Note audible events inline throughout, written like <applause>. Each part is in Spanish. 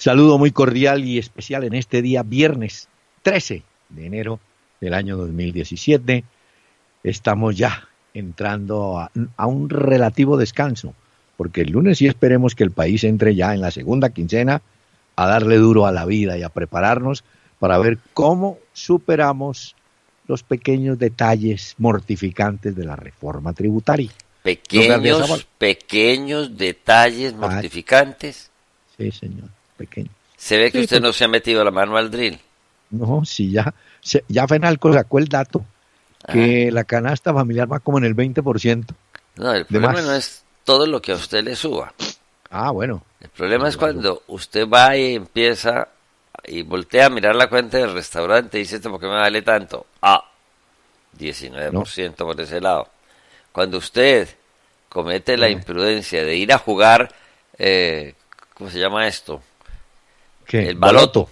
Saludo muy cordial y especial en este día, viernes 13 de enero del año 2017. Estamos ya entrando a, a, un relativo descanso, porque el lunes sí esperemos que el país entre ya en la segunda quincena a darle duro a la vida y a prepararnos para ver cómo superamos los pequeños detalles mortificantes de la reforma tributaria. Pequeños, pequeños detalles mortificantes. Sí, señor, pequeños. Se ve que sí, usted no se ha metido la mano al drill. No, sí, ya, ya Fenalco sacó el dato que ah. la canasta familiar va como en el 20%. No, el problema más. no es todo lo que a usted le suba. Ah, bueno. El problema es cuando usted va y empieza y voltea a mirar la cuenta del restaurante y dice, ¿esto por qué me vale tanto? Ah, 19% no. por ese lado. Cuando usted comete la imprudencia de ir a jugar, eh, ¿cómo se llama esto? ¿Qué? El baloto.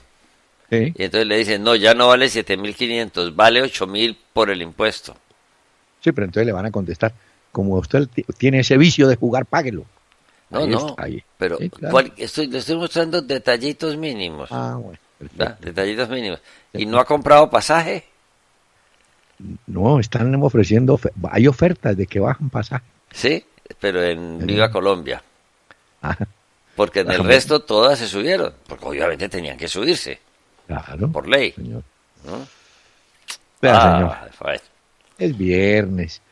¿Sí? Y entonces le dicen, no, ya no vale 7.500, vale 8.000 por el impuesto. Sí, pero entonces le van a contestar, como usted tiene ese vicio de jugar, páguelo. No, ahí no, está, ahí. pero sí, claro. estoy, le estoy mostrando detallitos mínimos. Ah, bueno. Detallitos mínimos. ¿Y no ha comprado pasaje? No, están ofreciendo, hay ofertas de que bajan pasaje. Sí, pero en Viva Colombia. Ajá. Porque en el resto todas se subieron, porque obviamente tenían que subirse. Claro. Por ley. Señor. Ah, señor, es viernes.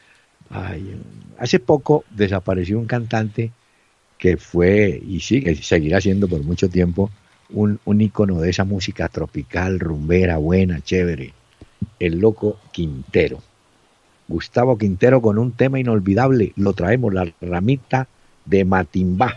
Ay, hace poco desapareció un cantante que fue y sigue, seguirá siendo por mucho tiempo un, un ícono de esa música tropical, rumbera, buena, chévere, el loco Quintero. Gustavo Quintero con un tema inolvidable, lo traemos, la ramita de Matimbá.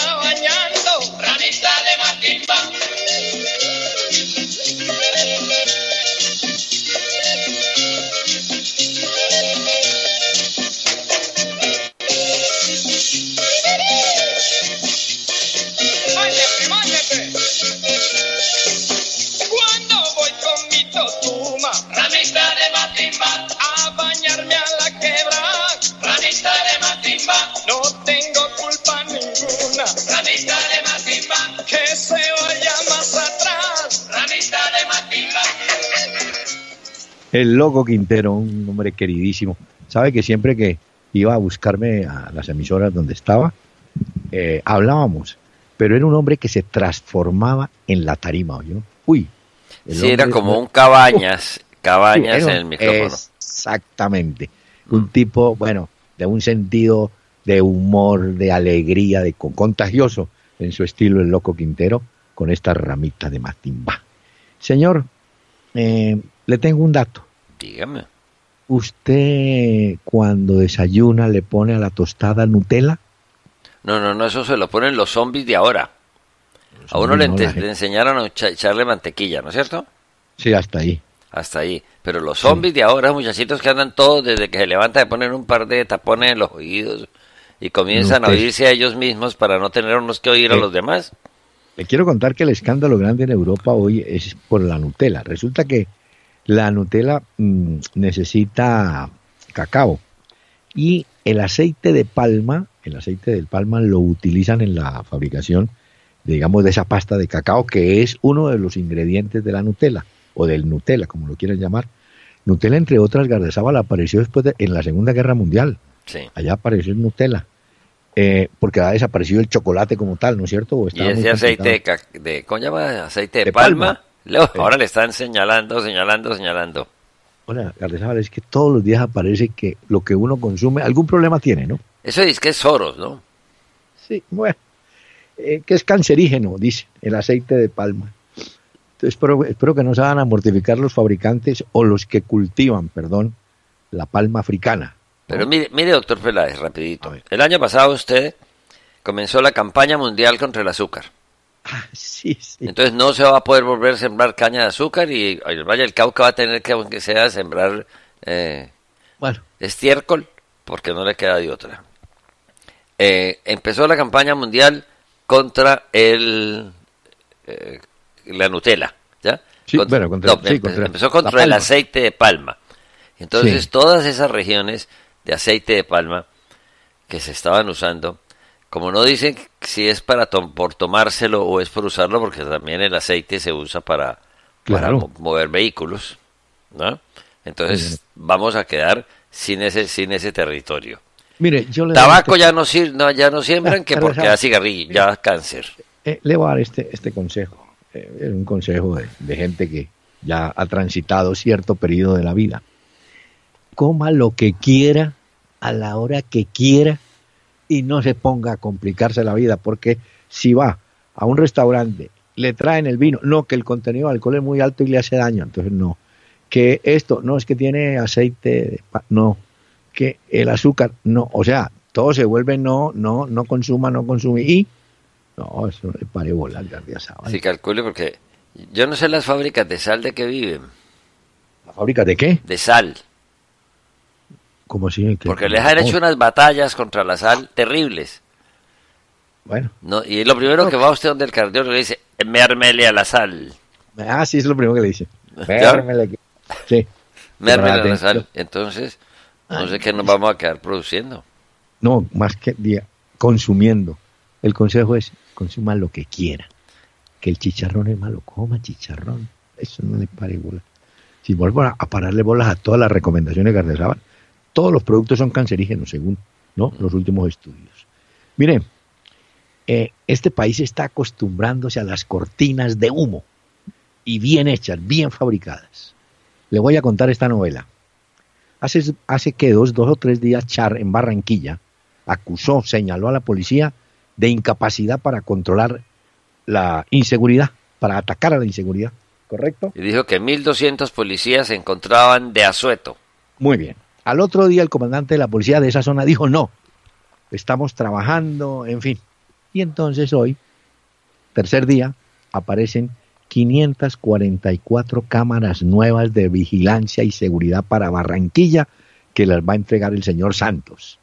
El loco Quintero, un hombre queridísimo. Sabe que siempre que iba a buscarme a las emisoras donde estaba, eh, hablábamos, pero era un hombre que se transformaba en la tarima, ¿oyó? Uy. Sí, era como un cabañas, cabañas Sí, en el micrófono. Exactamente. Un tipo, bueno, de un sentido de humor, de alegría, de con- contagioso en su estilo el loco Quintero, con esta ramita de matimba. Señor, eh, le tengo un dato. Dígame. ¿Usted cuando desayuna le pone a la tostada Nutella? No, no, no, eso se lo ponen los zombies de ahora. A uno le, No, enseñaron a echa- echarle mantequilla, ¿no es cierto? Sí, hasta ahí. Hasta ahí. Pero los zombies de ahora, muchachitos que andan todos desde que se levanta de poner un par de tapones en los oídos y comienzan a oírse a ellos mismos para no tener unos que oír a los demás. Le quiero contar que el escándalo grande en Europa hoy es por la Nutella. Resulta que la Nutella mm, necesita cacao y el aceite de palma, el aceite de palma lo utilizan en la fabricación, digamos, de esa pasta de cacao que es uno de los ingredientes de la Nutella o del Nutella, como lo quieran llamar. Nutella, entre otras, Gardezábal apareció después de, en la Segunda Guerra Mundial. Sí. Allá apareció el Nutella. Eh, porque ha desaparecido el chocolate como tal, ¿no es cierto? ¿O Y ese aceite de, ¿cómo llama? Aceite de, De palma. palma. Sí. Ahora le están señalando, señalando, señalando. Hola, Gardezábal, es que todos los días aparece que lo que uno consume, algún problema tiene, ¿no? Eso dice que es Soros, ¿no? Sí, bueno, eh, que es cancerígeno, dice el aceite de palma. Entonces, espero, espero que no se van a mortificar los fabricantes o los que cultivan, perdón, la palma africana. Pero mire, mire, doctor Peláez, rapidito. El año pasado usted comenzó la campaña mundial contra el azúcar. <laughs> Sí, sí. Entonces no se va a poder volver a sembrar caña de azúcar y el Valle del Cauca va a tener que, aunque sea, sembrar eh, Bueno, estiércol porque no le queda de otra. Eh, empezó la campaña mundial contra el eh, la Nutella, ¿ya? Sí, bueno, contra- no, sí, empe- contra empezó contra el aceite de palma. Entonces todas esas regiones de aceite de palma que se estaban usando, como no dicen si es para tom- por tomárselo o es por usarlo, porque también el aceite se usa para, Claro. mover vehículos, ¿no? Entonces vamos a quedar sin ese sin ese territorio. mire, yo le Tabaco ya no sir- no, ya no siembran que <laughs> porque da cigarrillo, ya cáncer. Eh, le voy a dar este, este consejo. Eh, es un consejo de, de gente que ya ha transitado cierto periodo de la vida. Coma lo que quiera a la hora que quiera y no se ponga a complicarse la vida, porque si va a un restaurante, le traen el vino, no, que el contenido de alcohol es muy alto y le hace daño, entonces no. Que esto, no, es que tiene aceite, de pa- no. Que el azúcar, no. O sea, todo se vuelve no, no, no consuma, no consume. Y no, eso le pare bolas, Zavala. Sí, calcule porque yo no sé las fábricas de sal de qué viven, ¿La fábrica de qué? de sal, Como si que- porque les han hecho unas batallas contra la sal terribles. Bueno, ¿no? Y lo primero que va usted donde el cardiólogo le dice, mérmele a la sal, ah, sí, es lo primero que le dice. <laughs> Mérmele Sí. mérmele a la sal. Entonces, no sé qué nos vamos a quedar produciendo. No, más que día, consumiendo. El consejo es, consuma lo que quiera. Que el chicharrón es malo, coma chicharrón. Eso no le pare bolas. Si vuelvo a, pararle bolas a todas las recomendaciones de García Zavala, todos los productos son cancerígenos, según ¿no? los últimos estudios. Mire, eh, este país está acostumbrándose a las cortinas de humo y bien hechas, bien fabricadas. Le voy a contar esta novela. Hace, hace que dos, dos o tres días, Char en Barranquilla acusó, señaló a la policía de incapacidad para controlar la inseguridad, para atacar a la inseguridad. ¿Correcto? Y dijo que 1.200 policías se encontraban de asueto. Muy bien. Al otro día el comandante de la policía de esa zona dijo no, estamos trabajando, en fin. Y entonces hoy, tercer día, aparecen 544 cámaras nuevas de vigilancia y seguridad para Barranquilla que las va a entregar el señor Santos.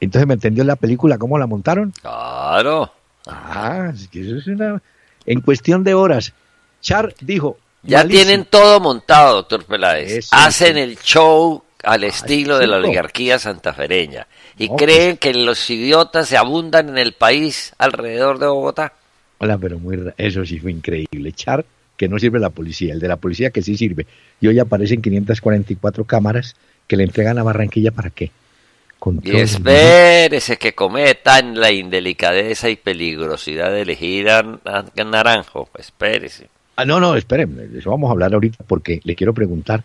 Entonces me entendió la película, ¿cómo la montaron? Claro. Ah, es que eso es una... En cuestión de horas, Char dijo... Ya "Malísimo". tienen todo montado, doctor Peláez. Eso, Hacen el show al estilo de la oligarquía santafereña. Y No, creen que los idiotas se abundan en el país alrededor de Bogotá. Hola, pero muy eso sí fue increíble. Char, que no sirve la policía, el de la policía que sí sirve. Y hoy aparecen 544 cámaras que le entregan a Barranquilla para qué? Y Control. espérese que cometan la indelicadeza y peligrosidad de elegir a, a Naranjo. Espérese. Ah, no, no, espérenme, de eso vamos a hablar ahorita porque le quiero preguntar.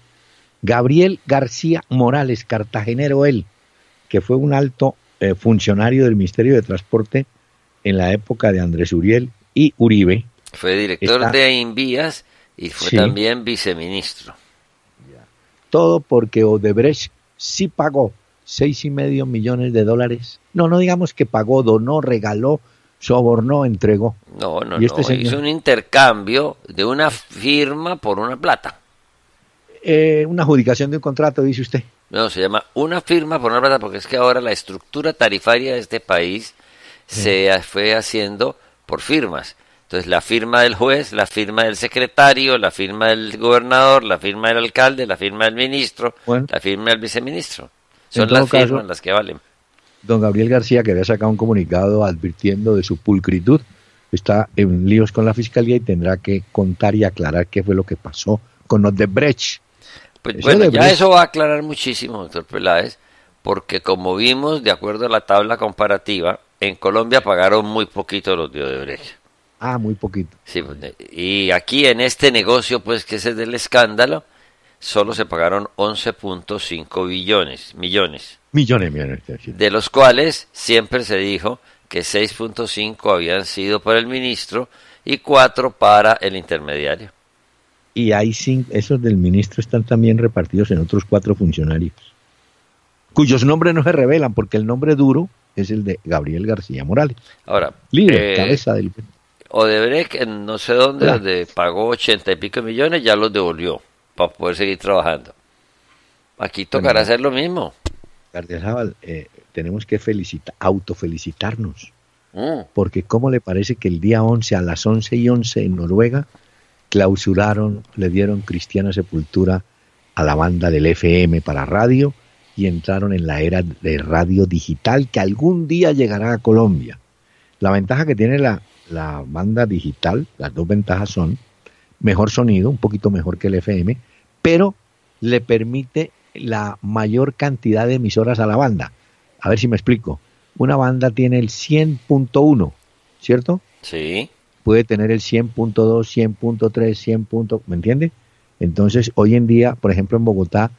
Gabriel García Morales, cartagenero él, que fue un alto eh, funcionario del Ministerio de Transporte en la época de Andrés Uriel y Uribe, Fue director Está- de Invías y fue Sí. también viceministro. todo porque Odebrecht sí pagó seis y medio millones de dólares. No, no digamos que pagó, donó, regaló, sobornó, entregó. No, no, ¿Y este no. señor? Hizo un intercambio de una firma por una plata. Eh, una adjudicación de un contrato, dice usted. No, se llama una firma por una plata porque es que ahora la estructura tarifaria de este país se fue haciendo por firmas. Entonces, la firma del juez, la firma del secretario, la firma del gobernador, la firma del alcalde, la firma del ministro, Bueno. la firma del viceministro. Son las firmas caso- las que valen. Don Gabriel García, que había sacado un comunicado advirtiendo de su pulcritud, está en líos con la fiscalía y tendrá que contar y aclarar qué fue lo que pasó con Odebrecht. Pues bueno, ya eso va a aclarar muchísimo, doctor Peláez, porque como vimos, de acuerdo a la tabla comparativa, en Colombia pagaron muy poquito los de Odebrecht. Ah, muy poquito. Sí, pues, y aquí en este negocio, pues que ese es del escándalo, solo se pagaron 11.5 billones, millones, Millones, millones. de los cuales siempre se dijo que 6.5 habían sido para el ministro y 4 para el intermediario. Y hay cinco, esos del ministro están también repartidos en otros cuatro funcionarios, cuyos nombres no se revelan porque el nombre duro es el de Gabriel García Morales. Ahora, Líder, eh, cabeza del... Odebrecht, en no sé dónde, donde pagó ochenta y pico millones, ya los devolvió para poder seguir trabajando. Aquí tocará hacer lo mismo. Gardiazabal, eh, tenemos que felicitar, autofelicitarnos. Mm. Porque ¿cómo le parece que el día 11 a las 11 y 11 en Noruega clausuraron, le dieron cristiana sepultura a la banda del FM para radio y entraron en la era de radio digital que algún día llegará a Colombia. La ventaja que tiene la, la banda digital, las dos ventajas son mejor sonido, un poquito mejor que el FM, pero le permite la mayor cantidad de emisoras a la banda. A ver si me explico. Una banda tiene el 100.1, ¿cierto? Sí. Puede tener el 100.2, 100.3, 100. ¿Me entiende? Entonces, hoy en día, por ejemplo, en Bogotá,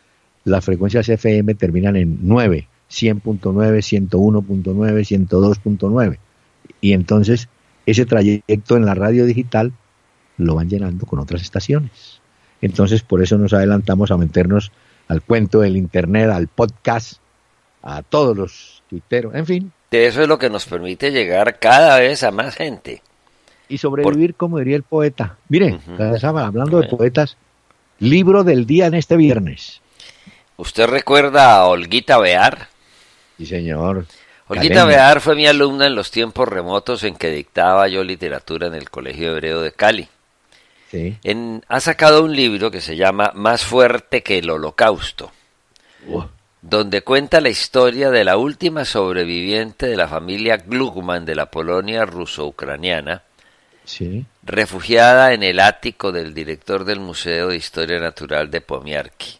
las frecuencias FM terminan en 9, 100.9, 101.9, 102.9. Y entonces, ese trayecto en la radio digital lo van llenando con otras estaciones. Entonces, por eso nos adelantamos a meternos al cuento del Internet, al podcast, a todos los tuiteros, en fin. Eso es lo que nos permite llegar cada vez a más gente. Y sobrevivir, como diría el poeta. Miren, Ujú. hablando de poetas, libro del día en este viernes. ¿Usted recuerda a Olguita Bear? Sí, señor. Olguita Caleño. Bear fue mi alumna en los tiempos remotos en que dictaba yo literatura en el Colegio Hebreo de Cali. Sí. En- ha sacado un libro que se llama Más fuerte que el Holocausto, donde cuenta la historia de la última sobreviviente de la familia Glugman de la Polonia ruso-ucraniana, Sí. refugiada en el ático del director del Museo de Historia Natural de Pomiarki.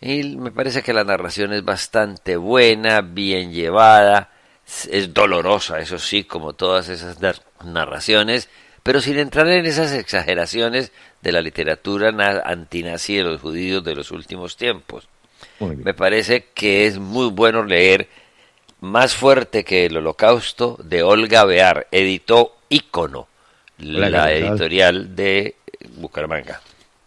Y me parece que la narración es bastante buena, bien llevada, es- dolorosa, eso sí, como todas esas nar- narraciones, pero sin entrar en esas exageraciones de la literatura na- antinazi de los judíos de los últimos tiempos. Me parece que es muy bueno leer Más fuerte que el holocausto de Olga Bear, editó Ícono, Hola, la editorial de Bucaramanga.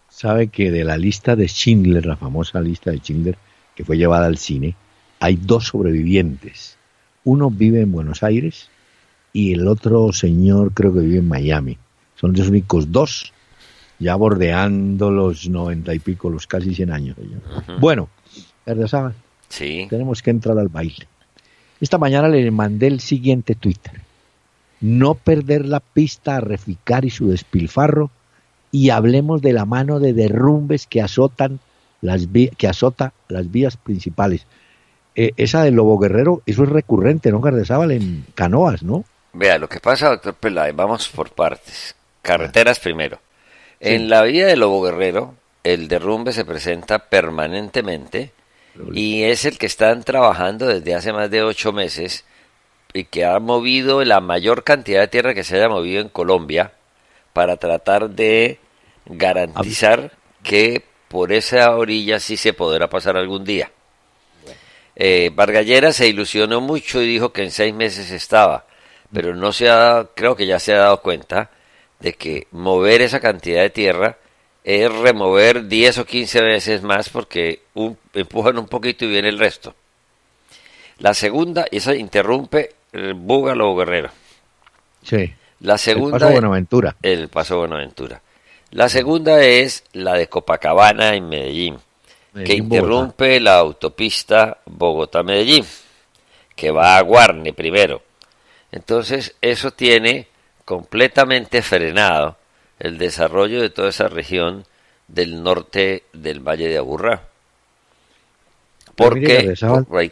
Sabe que de la lista de Schindler, la famosa lista de Schindler, que fue llevada al cine, hay dos sobrevivientes. Uno vive en Buenos Aires y el otro señor creo que vive en Miami. Son los únicos dos, ya bordeando los noventa y pico, los casi 100 años. Bueno, ¿verdad? Sí, tenemos que entrar al baile. Esta mañana le mandé el siguiente Twitter. No perder la pista a Reficar y su despilfarro y hablemos de la mano de derrumbes que azotan las que azota las vías principales. Eh, esa del Lobo Guerrero, eso es recurrente, ¿no, Gardezábal? En canoas, ¿no? Vea, lo que pasa, doctor Peláez, vamos por partes. Carreteras primero. Sí. En la vía de Lobo Guerrero, el derrumbe se presenta permanentemente y es el que están trabajando desde hace más de ocho meses y que ha movido la mayor cantidad de tierra que se haya movido en Colombia para tratar de garantizar que por esa orilla sí se podrá pasar algún día. Eh, Vargallera se ilusionó mucho y dijo que en seis meses estaba, pero no se ha, creo que ya se ha dado cuenta de que mover esa cantidad de tierra es remover 10 o 15 veces más porque un- empujan un poquito y viene el resto. La segunda, y eso interrumpe el Búgalo Guerrero. Sí. La El segunda Paso Buenaventura. el Paso Buenaventura. La segunda es la de Copacabana en Medellín, que Bogotá. interrumpe la autopista Bogotá-Medellín, que va a Guarne primero. Entonces, eso tiene completamente frenado el desarrollo de toda esa región del norte del Valle de Aburrá. Porque,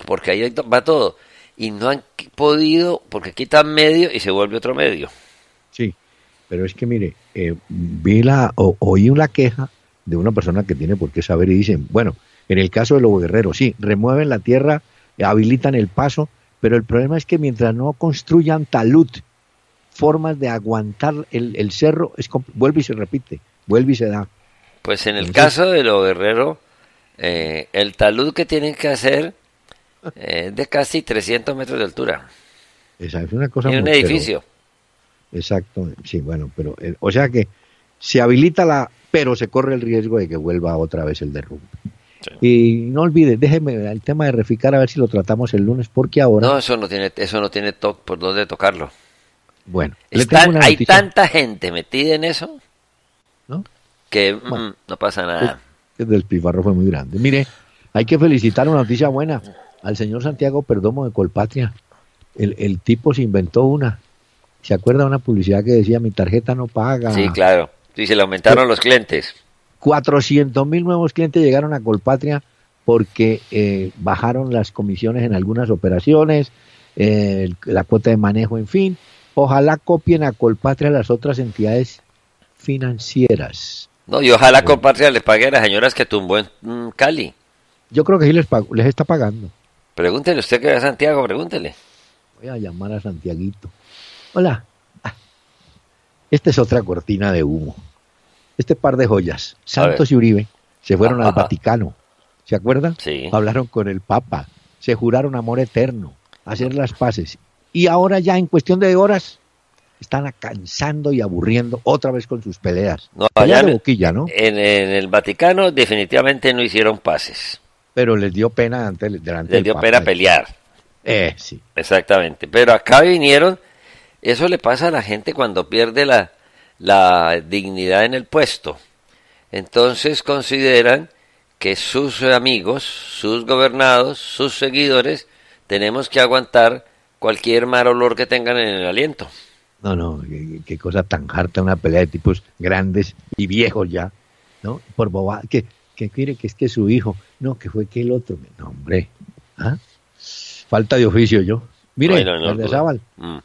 porque ahí va todo. Y no han podido, porque quitan medio y se vuelve otro medio. Sí, pero es que mire, eh, vi la, o, oí una queja de una persona que tiene por qué saber y dicen, bueno, en el caso de Lobo Guerrero, sí, remueven la tierra, habilitan el paso, pero el problema es que mientras no construyan talud, formas de aguantar el, el cerro, es vuelve y se repite, vuelve y se da. Pues en el Entonces- caso de lo guerrero, eh, el talud que tienen que hacer eh, es de casi 300 metros de altura. Esa es una cosa Y un pero- edificio. exacto, sí, bueno, pero, eh, o sea que se habilita la, pero se corre el riesgo de que vuelva otra vez el derrumbe. Y no olvide, déjeme el tema de reficar a ver si lo tratamos el lunes, porque ahora No, eso no tiene, eso no tiene to- por dónde tocarlo. Bueno, hay tanta gente metida en eso ¿no? que mm, no pasa nada. El despilfarro fue muy grande. Mire, hay que felicitar una noticia buena al señor Santiago Perdomo de Colpatria. El, el tipo se inventó una. ¿Se acuerda una publicidad que decía mi tarjeta no paga? Sí, claro. Sí, se le aumentaron los clientes. 400 mil nuevos clientes llegaron a Colpatria porque eh, bajaron las comisiones en algunas operaciones, eh, la cuota de manejo, en fin. Ojalá copien a Colpatria las otras entidades financieras. No, y ojalá Colpatria les pague a las señoras que tumbó en mm, Cali. Yo creo que sí les, les está pagando. Pregúntele usted que es Santiago, pregúntele. Voy a llamar a Santiaguito. Hola. Ah, esta es otra cortina de humo. Este par de joyas, Santos y Uribe, se fueron al Vaticano. ¿Se acuerdan? Sí. Hablaron con el Papa, se juraron amor eterno, hacer las paces. Y ahora ya en cuestión de horas están cansando y aburriendo otra vez con sus peleas. No, allá de boquilla, ¿no? En, el Vaticano definitivamente no hicieron paces. Pero les dio pena ante, delante Les dio pena pelear. Eh, sí. Exactamente. Pero acá vinieron, eso le pasa a la gente cuando pierde la, la dignidad en el puesto. Entonces consideran que sus amigos, sus gobernados, sus seguidores, tenemos que aguantar cualquier mal olor que tengan en el aliento. No, no, qué, cosa tan harta una pelea de tipos grandes y viejos ya, ¿no? Por boba, que, que quiere que es que su hijo, no, que fue que el otro, no, hombre, ¿ah? falta de oficio yo. Mire, no, mm.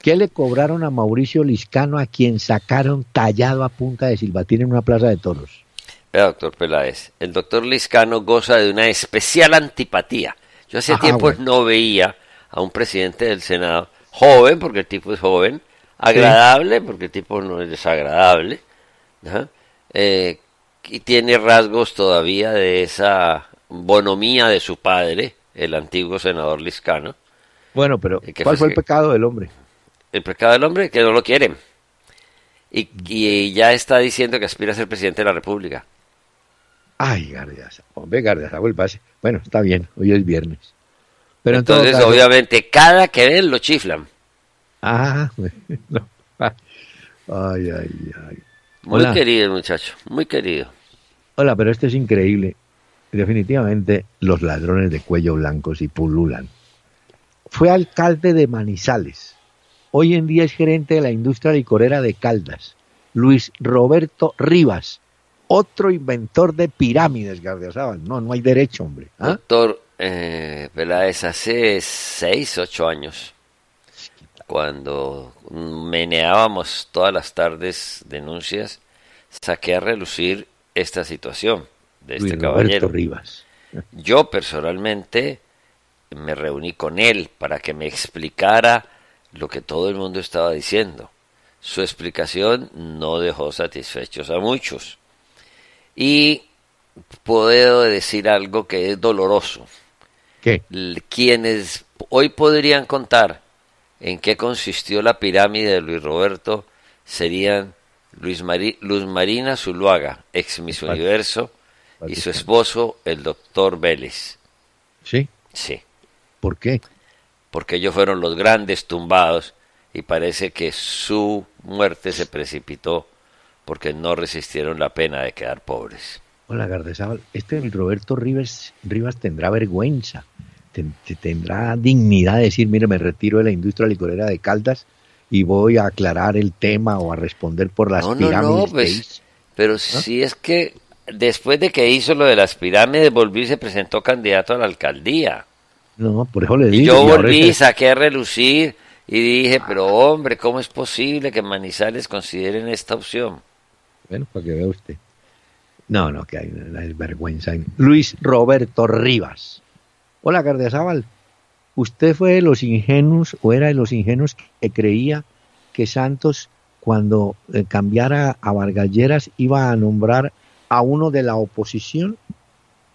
¿qué le cobraron a Mauricio Liscano a quien sacaron tallado a punta de silbatín en una plaza de toros? doctor Peláez, el doctor Liscano goza de una especial antipatía. Yo hace tiempo no veía a un presidente del Senado joven, porque el tipo es joven, agradable, porque el tipo no es desagradable, eh, y tiene rasgos todavía de esa bonomía de su padre, el antiguo senador Liscano. Bueno, pero eh, ¿cuál fue el pecado del hombre? El pecado del hombre, que no lo quieren. Y, y, ya está diciendo que aspira a ser presidente de la República. Ay, Gardias, hombre, Gardias, vuelva Bueno, está bien, hoy es viernes. Pero entonces, obviamente, cada que ven lo chiflan. Ah, <laughs> no. Ay, ay, ay. Muy querido, muchacho, muy querido. Hola, pero esto es increíble. Definitivamente, los ladrones de cuello blancos y pululan. Fue alcalde de Manizales. Hoy en día es gerente de la industria licorera de Caldas. Luis Roberto Rivas otro inventor de pirámides, Gardiazabal. No, no hay derecho, hombre. ¿Ah? Doctor eh, Peláez, hace seis, ocho años, cuando meneábamos todas las tardes denuncias, saqué a relucir esta situación de este caballero. Rivas. <laughs> Yo personalmente me reuní con él para que me explicara lo que todo el mundo estaba diciendo. Su explicación no dejó satisfechos a muchos. Y puedo decir algo que es doloroso. ¿Qué? Quienes hoy podrían contar en qué consistió la pirámide de Luis Roberto serían Luis Luz Marina Zuluaga, ex Miss Universo, y su esposo, el doctor Vélez. ¿Sí? Sí. ¿Por qué? Porque ellos fueron los grandes tumbados y parece que su muerte se precipitó porque no resistieron la pena de quedar pobres. Hola, Gardesábal. Este Roberto Rivas, Rivas tendrá vergüenza, tendrá dignidad de decir, mire, me retiro de la industria licorera de Caldas y voy a aclarar el tema o a responder por las pirámides. No, no, pues, pero si es que después de que hizo lo de las pirámides, volví y se presentó candidato a la alcaldía. No, por eso le digo. yo volví, saqué a relucir y dije, pero hombre, ¿cómo es posible que Manizales consideren esta opción? Bueno, para que vea usted. No, no, que hay una vergüenza. Luis Roberto Rivas. Hola, Gardiazabal. ¿Usted fue de los ingenuos o era de los ingenuos que creía que Santos, cuando eh, cambiara a Vargalleras, iba a nombrar a uno de la oposición?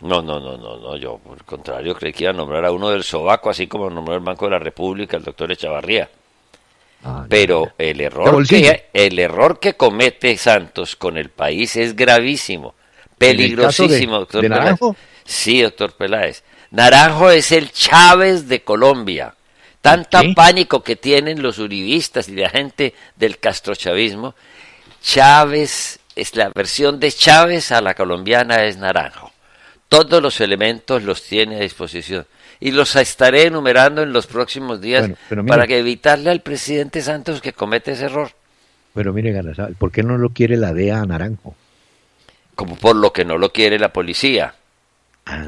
No, no, no, no, no, yo por el contrario creí que iba a nombrar a uno del Sobaco, así como nombró el Banco de la República, el doctor Echavarría. Ah, Pero el error, que, el error que comete Santos con el país es gravísimo, peligrosísimo, doctor Peláez. Sí, doctor Peláez. Naranjo es el Chávez de Colombia. Tanta pánico que tienen los uribistas y la gente del castrochavismo. Chávez, es la versión de Chávez a la colombiana es naranjo. Todos los elementos los tiene a disposición. Y los estaré enumerando en los próximos días Bueno, pero mire- para que evitarle al presidente Santos que cometa ese error. Pero mire, ¿por qué no lo quiere la DEA a Naranjo? Como por lo que no lo quiere la policía. Ah,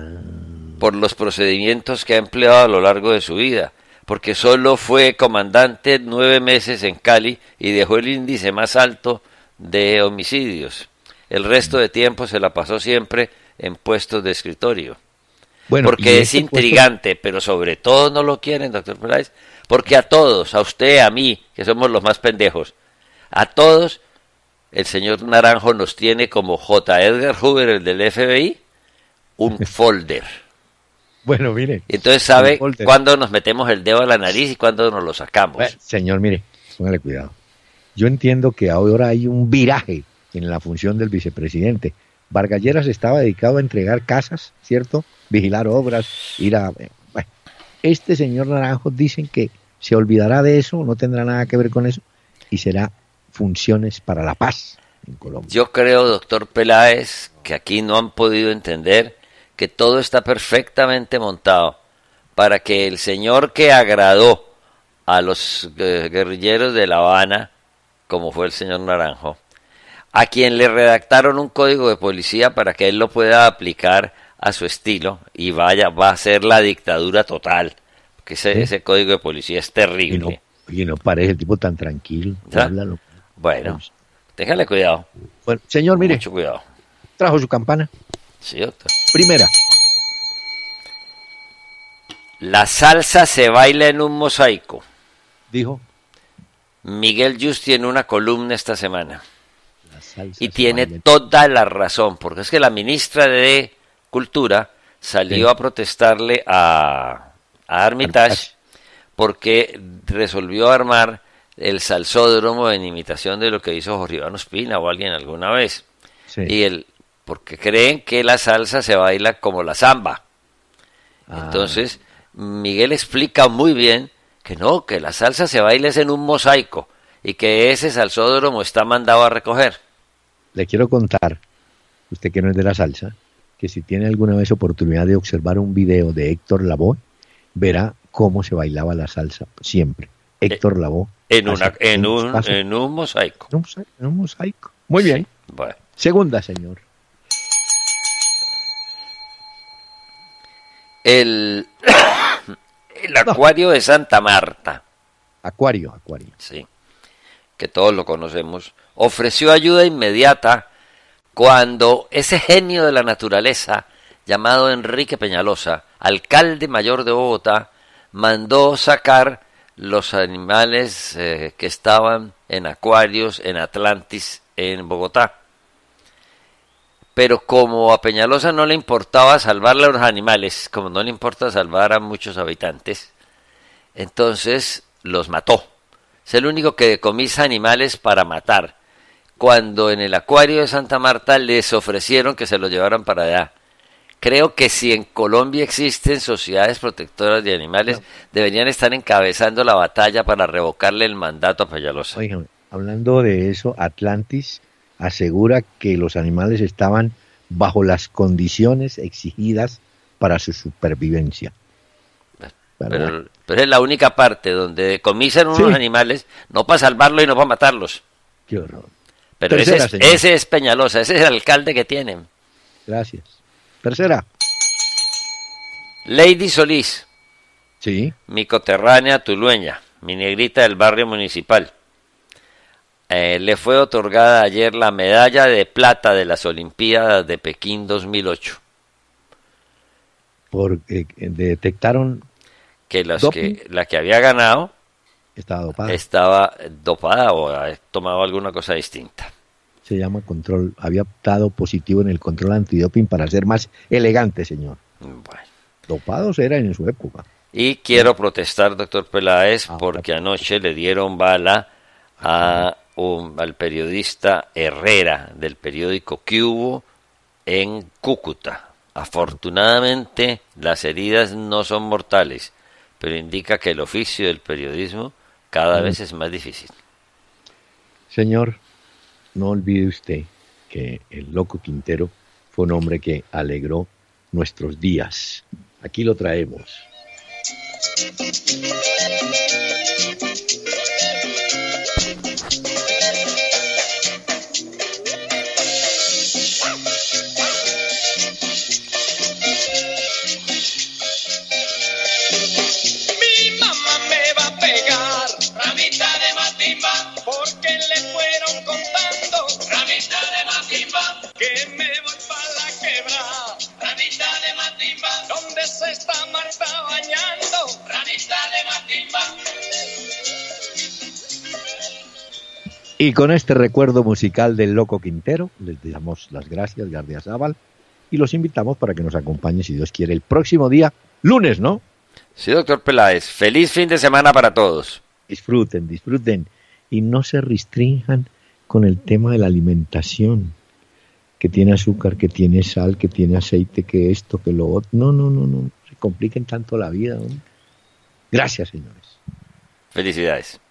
por los procedimientos que ha empleado a lo largo de su vida, porque solo fue comandante nueve meses en Cali y dejó el índice más alto de homicidios. El resto de tiempo se la pasó siempre en puestos de escritorio. Bueno, porque es este puesto- intrigante, pero sobre todo no lo quieren, doctor Peláez, porque a todos, a usted, a mí, que somos los más pendejos, a todos, el señor Naranjo nos tiene como J. Edgar Hoover, el del FBI, un <laughs> folder. Bueno, mire. Y entonces sabe cuándo nos metemos el dedo a la nariz y cuándo nos lo sacamos. Bueno, señor, mire, póngale cuidado. Yo entiendo que ahora hay un viraje en la función del vicepresidente. Vargas Lleras estaba dedicado a entregar casas, ¿cierto? Vigilar obras, ir a... Bueno, este señor Naranjo dicen que se olvidará de eso, no tendrá nada que ver con eso, y será funciones para la paz en Colombia. Yo creo, doctor Peláez, que aquí no han podido entender que todo está perfectamente montado para que el señor que agradó a los eh, guerrilleros de La Habana, como fue el señor Naranjo, a quien le redactaron un código de policía para que él lo pueda aplicar a su estilo y vaya, va a ser la dictadura total, porque ese, Sí. ese código de policía es Y no, terrible. y no parece el tipo tan tranquilo. Háblalo. Bueno, déjale cuidado, Bueno, señor, mire, mucho cuidado. trajo su campana. Sí, doctor. Primera, La salsa se baila en un mosaico. dijo. Miguel Just tiene una columna esta semana y tiene baila. toda la razón, porque es que la ministra de Cultura salió Sí. a protestarle a, a Armitage Armitage. porque resolvió armar el salsódromo en imitación de lo que hizo Jorge Iván Ospina o alguien alguna vez. Sí. Y el, porque creen que la salsa se baila como la samba. Ah, Entonces, Miguel explica muy bien que no, que la salsa se baila es en un mosaico y que ese salsódromo está mandado a recoger. le quiero contar, usted que no es de la salsa, que si tiene alguna vez oportunidad de observar un video de Héctor Lavoe, verá cómo se bailaba la salsa siempre. Héctor Lavoe. En, una, en, un, en un mosaico. en un mosaico. Muy bien. Bueno, Segunda, señor. El, <coughs> el acuario de Santa Marta, Acuario, acuario. sí, que todos lo conocemos, ofreció ayuda inmediata cuando ese genio de la naturaleza, llamado Enrique Peñalosa, alcalde mayor de Bogotá, mandó sacar los animales eh, que estaban en acuarios en Atlantis, en Bogotá. Pero como a Peñalosa no le importaba salvarle a los animales, como no le importa salvar a muchos habitantes, entonces los mató. Es el único que decomisa animales para matar. Cuando en el acuario de Santa Marta les ofrecieron que se lo llevaran para allá. Creo que si en Colombia existen sociedades protectoras de animales, deberían estar encabezando la batalla para revocarle el mandato a Peñalosa. Oigan, hablando de eso, Atlantis asegura que los animales estaban bajo las condiciones exigidas para su supervivencia. Pero pero es la única parte donde decomisan unos Sí. animales, no para salvarlos y no para matarlos. qué horror. Pero ese es, ese es Peñalosa, ese es el alcalde que tienen. Gracias. Tercera. Lady Solís, Sí. mi coterránea tulueña, mi negrita del barrio municipal. Eh, le fue otorgada ayer la medalla de plata de las Olimpiadas de Pekín 2008, Porque eh, detectaron que, las que la que había ganado estaba dopada. estaba dopada o había tomado alguna cosa distinta. Se llama control. Había dado positivo en el control antidoping para ser más elegante, señor. Bueno. Dopados eran en su época. Y quiero protestar, doctor Peláez, Ah, porque anoche le dieron bala a un- al periodista Herrera del periódico Cubo en Cúcuta. Afortunadamente, las heridas no son mortales, pero indica que el oficio del periodismo cada vez es más difícil. Señor, no olvide usted que el loco Quintero fue un hombre que alegró nuestros días. Aquí lo traemos. Se está Marta bañando, ramita de matimba. Y con este recuerdo musical del Loco Quintero, les damos las gracias, Gardia Zaval, y los invitamos para que nos acompañe, si Dios quiere, el próximo día, lunes, ¿no? Sí, doctor Peláez, feliz fin de semana para todos. Disfruten, disfruten, y no se restrinjan con el tema de la alimentación, que tiene azúcar, que tiene sal, que tiene aceite, que esto, que lo otro. No, no, no, no, se compliquen tanto la vida. Gracias, señores. Felicidades.